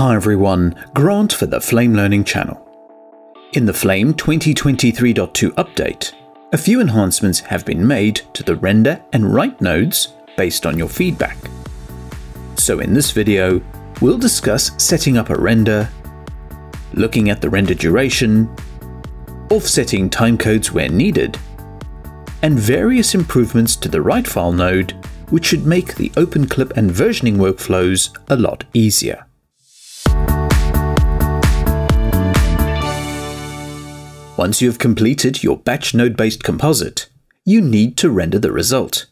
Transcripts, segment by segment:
Hi everyone, Grant for the Flame Learning channel. In the Flame 2023.2 update, a few enhancements have been made to the render and write nodes based on your feedback. So in this video, we'll discuss setting up a render, looking at the render duration, offsetting timecodes where needed, and various improvements to the write file node which should make the OpenClip and versioning workflows a lot easier. Once you have completed your batch node-based composite, you need to render the result.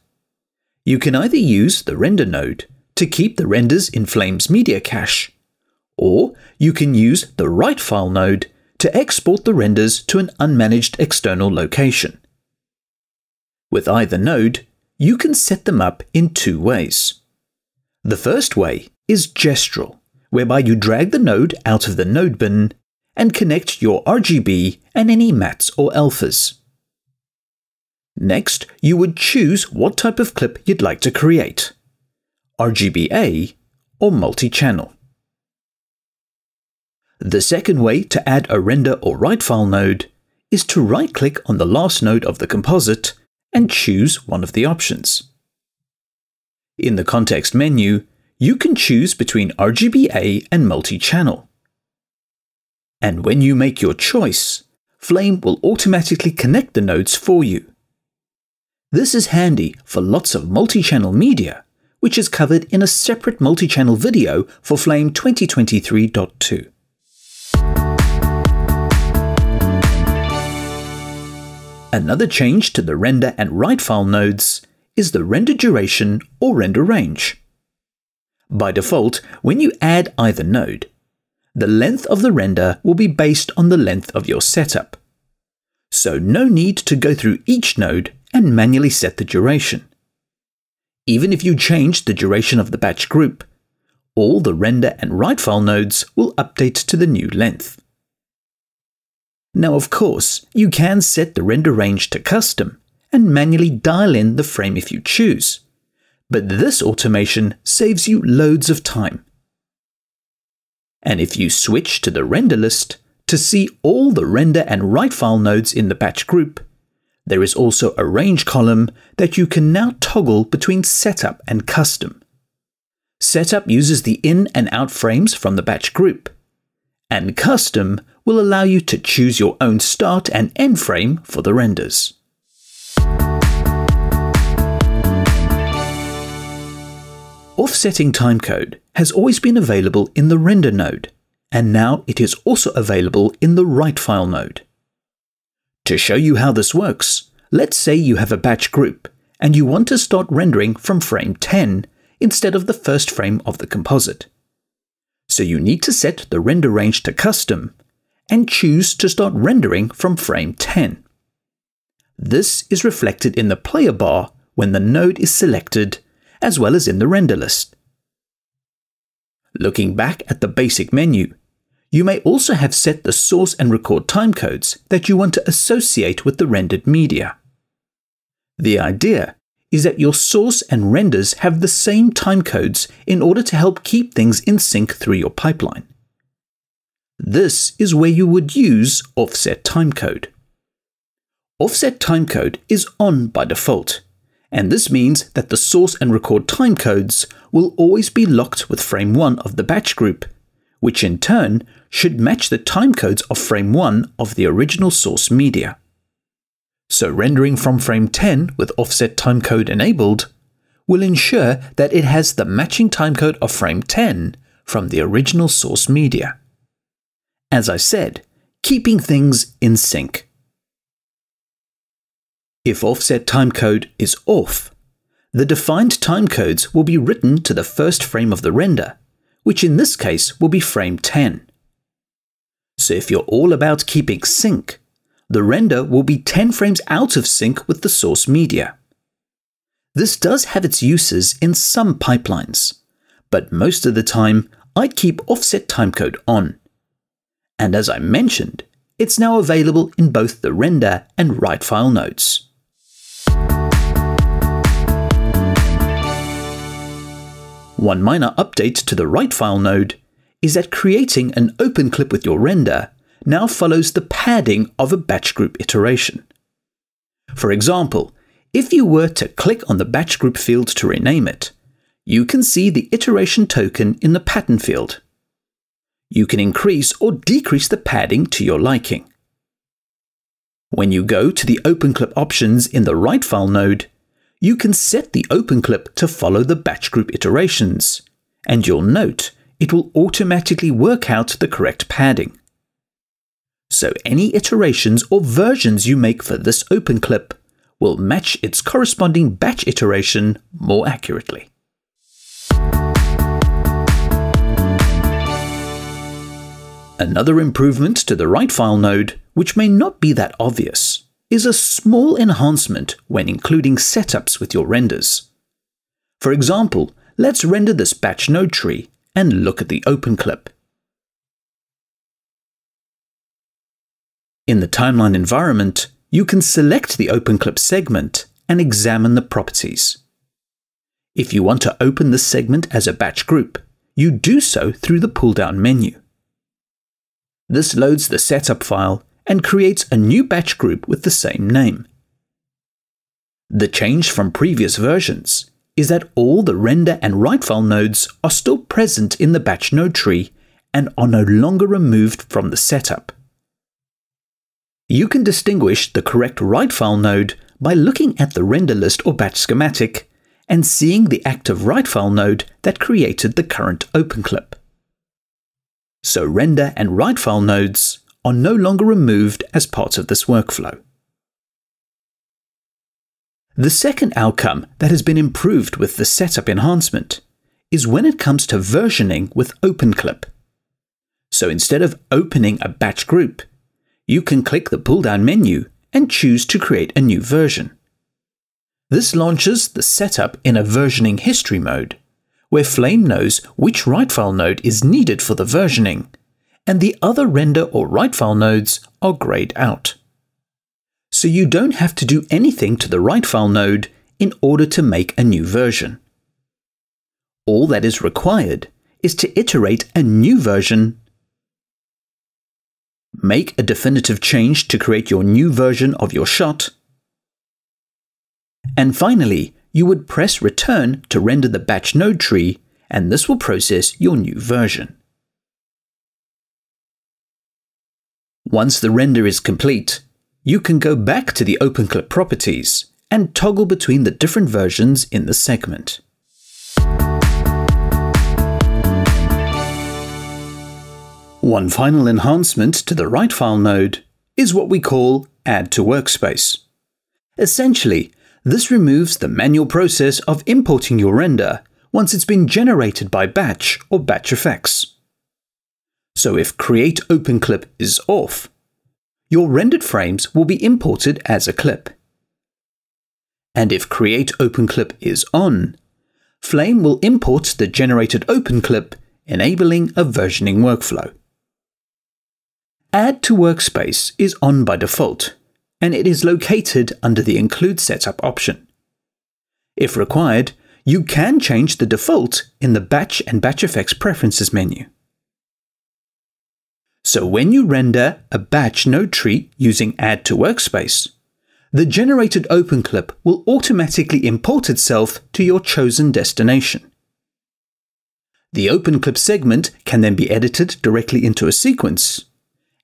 You can either use the render node to keep the renders in Flame's media cache, or you can use the write file node to export the renders to an unmanaged external location. With either node, you can set them up in two ways. The first way is gestural, whereby you drag the node out of the node bin and connect your RGB and any mattes or alphas. Next, you would choose what type of clip you'd like to create RGBA or multi-channel. The second way to add a render or write file node is to right-click on the last node of the composite and choose one of the options. In the context menu, you can choose between RGBA and multi-channel. And when you make your choice, Flame will automatically connect the nodes for you. This is handy for lots of multi-channel media, which is covered in a separate multi-channel video for Flame 2023.2. Another change to the render and write file nodes is the render duration or render range. By default, when you add either node, the length of the render will be based on the length of your setup. So no need to go through each node and manually set the duration. Even if you change the duration of the batch group, all the render and write file nodes will update to the new length. Now of course, you can set the render range to custom and manually dial in the frame if you choose, but this automation saves you loads of time and if you switch to the render list to see all the render and write file nodes in the batch group, there is also a range column that you can now toggle between setup and custom. Setup uses the in and out frames from the batch group, and custom will allow you to choose your own start and end frame for the renders. Offsetting timecode has always been available in the render node, and now it is also available in the write file node. To show you how this works, let's say you have a batch group and you want to start rendering from frame 10 instead of the first frame of the composite. So you need to set the render range to custom and choose to start rendering from frame 10. This is reflected in the player bar when the node is selected as well as in the render list. Looking back at the basic menu, you may also have set the source and record timecodes that you want to associate with the rendered media. The idea is that your source and renders have the same timecodes in order to help keep things in sync through your pipeline. This is where you would use offset timecode. Offset timecode is on by default, and this means that the source and record timecodes will always be locked with frame 1 of the batch group, which in turn should match the timecodes of frame 1 of the original source media. So rendering from frame 10 with offset timecode enabled will ensure that it has the matching timecode of frame 10 from the original source media. As I said, keeping things in sync. If offset timecode is off, the defined timecodes will be written to the first frame of the render, which in this case will be frame 10. So if you're all about keeping sync, the render will be 10 frames out of sync with the source media. This does have its uses in some pipelines, but most of the time I'd keep offset timecode on. And as I mentioned, it's now available in both the render and write file nodes. One minor update to the write file node is that creating an open clip with your render now follows the padding of a batch group iteration. For example, if you were to click on the batch group field to rename it, you can see the iteration token in the pattern field. You can increase or decrease the padding to your liking. When you go to the OpenClip options in the Write File node, you can set the OpenClip to follow the batch group iterations, and you'll note it will automatically work out the correct padding. So any iterations or versions you make for this OpenClip will match its corresponding batch iteration more accurately. Another improvement to the write file node, which may not be that obvious, is a small enhancement when including setups with your renders. For example, let's render this batch node tree and look at the open clip. In the timeline environment, you can select the open clip segment and examine the properties. If you want to open the segment as a batch group, you do so through the pull-down menu. This loads the setup file and creates a new batch group with the same name. The change from previous versions is that all the render and write file nodes are still present in the batch node tree and are no longer removed from the setup. You can distinguish the correct write file node by looking at the render list or batch schematic and seeing the active write file node that created the current open clip so render and write file nodes are no longer removed as part of this workflow. The second outcome that has been improved with the setup enhancement is when it comes to versioning with OpenClip. So instead of opening a batch group, you can click the pull-down menu and choose to create a new version. This launches the setup in a versioning history mode where Flame knows which write file node is needed for the versioning, and the other render or write file nodes are grayed out. So you don't have to do anything to the write file node in order to make a new version. All that is required is to iterate a new version, make a definitive change to create your new version of your shot, and finally, you would press return to render the batch node tree, and this will process your new version. Once the render is complete, you can go back to the OpenClip properties and toggle between the different versions in the segment. One final enhancement to the write file node is what we call Add to Workspace. Essentially, this removes the manual process of importing your render once it's been generated by batch or batch effects. So if Create Open Clip is off, your rendered frames will be imported as a clip. And if Create Open Clip is on, Flame will import the generated open clip, enabling a versioning workflow. Add to Workspace is on by default, and it is located under the Include Setup option. If required, you can change the default in the Batch and Batch Effects Preferences menu. So when you render a batch node tree using Add to Workspace, the generated open clip will automatically import itself to your chosen destination. The open clip segment can then be edited directly into a sequence,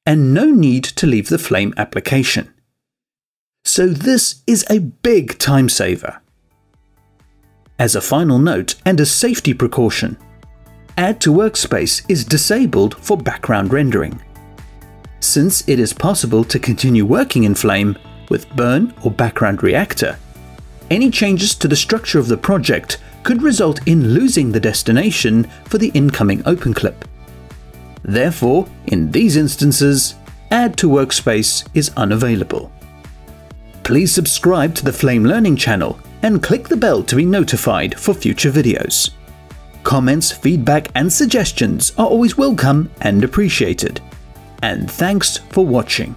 and no need to leave the Flame application so this is a big time saver. As a final note and a safety precaution, Add to Workspace is disabled for background rendering. Since it is possible to continue working in Flame with Burn or Background Reactor, any changes to the structure of the project could result in losing the destination for the incoming OpenClip. Therefore, in these instances, Add to Workspace is unavailable please subscribe to the Flame Learning channel and click the bell to be notified for future videos. Comments, feedback and suggestions are always welcome and appreciated. And thanks for watching.